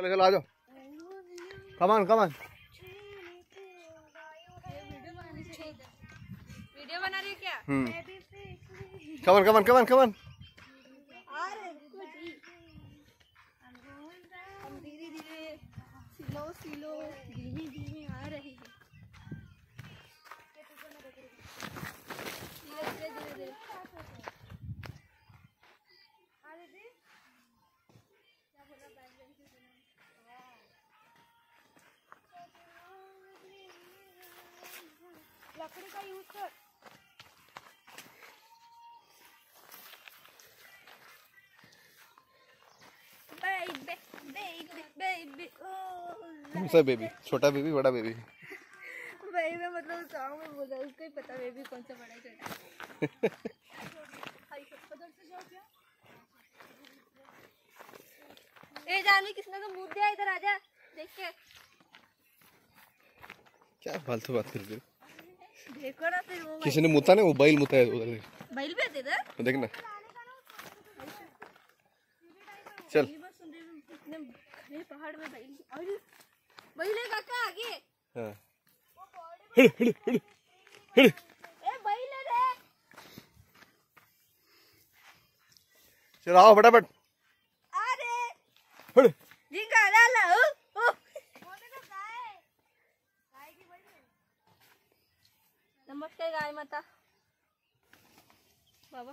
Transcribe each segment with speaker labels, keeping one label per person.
Speaker 1: चलो चलो आ जाओ। कमान कमान कमान कमान कमान कमान
Speaker 2: धीरे धीरे धीमे धीमे आ रही है धीरे धीरे धीरे धीरे लकड़ी का यूज़ कर
Speaker 1: कौन सा बेबी छोटा बेबी बड़ा बेबी
Speaker 2: baby मतलब सॉन्ग में बोला उसको ही पता बेबी कौन सा बड़ा है, छोटा? ए जानवी किसने तो मुँह दिया इधर आजा देख के
Speaker 1: क्या फालतू बात कर रही हो?
Speaker 2: ना
Speaker 1: किसी ने मुता नहीं वो बैल मुता है उधर
Speaker 2: बैल भी आते इधर?
Speaker 1: देखना। चल।
Speaker 2: हूँ, पहाड़ में बैल बैल है काका आगे
Speaker 1: हाँ
Speaker 2: ए बैल रे।
Speaker 1: चलो आओ फटाफट।
Speaker 2: अरे
Speaker 1: हट।
Speaker 2: जिंगा नमस्ते गाय माता। बाबा।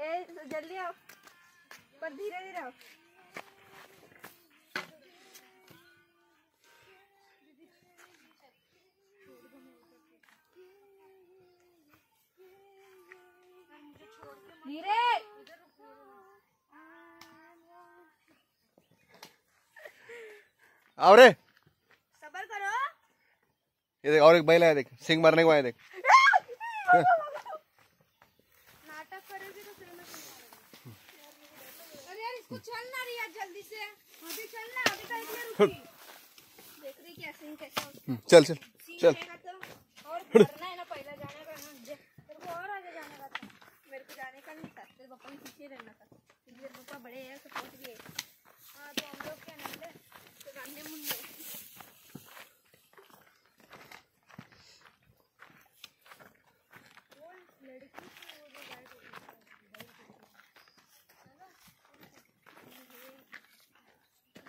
Speaker 2: ए जल्दी आओ। पर धीरे धीरे आओ। धीरे।
Speaker 1: आओ रे।
Speaker 2: सबर करो।
Speaker 1: ये देख और एक बैल है देख सिंग मारने को आया देख।
Speaker 2: नाटक करोगे तो फिर मैं अरे यार इसको चलना है जल्दी से। अभी चलना अभी का इतने रुकी। देख रही क्या कैसा
Speaker 1: हम्म, चल चल
Speaker 2: है।
Speaker 1: चल।
Speaker 2: तो। और करना है ना पहले जाने का ना तेरे को और आगे जाने का था। मेरे को जाने का नहीं था तेरे पापा ने पीछे रहना था। पापा बड़े हैं तो पहुँच गए हाँ तो हम लोग क्या नंदे तो गांधे मुंडे वो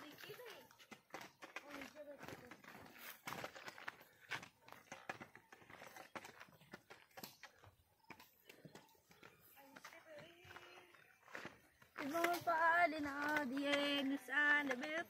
Speaker 2: लड़की थी, वो जो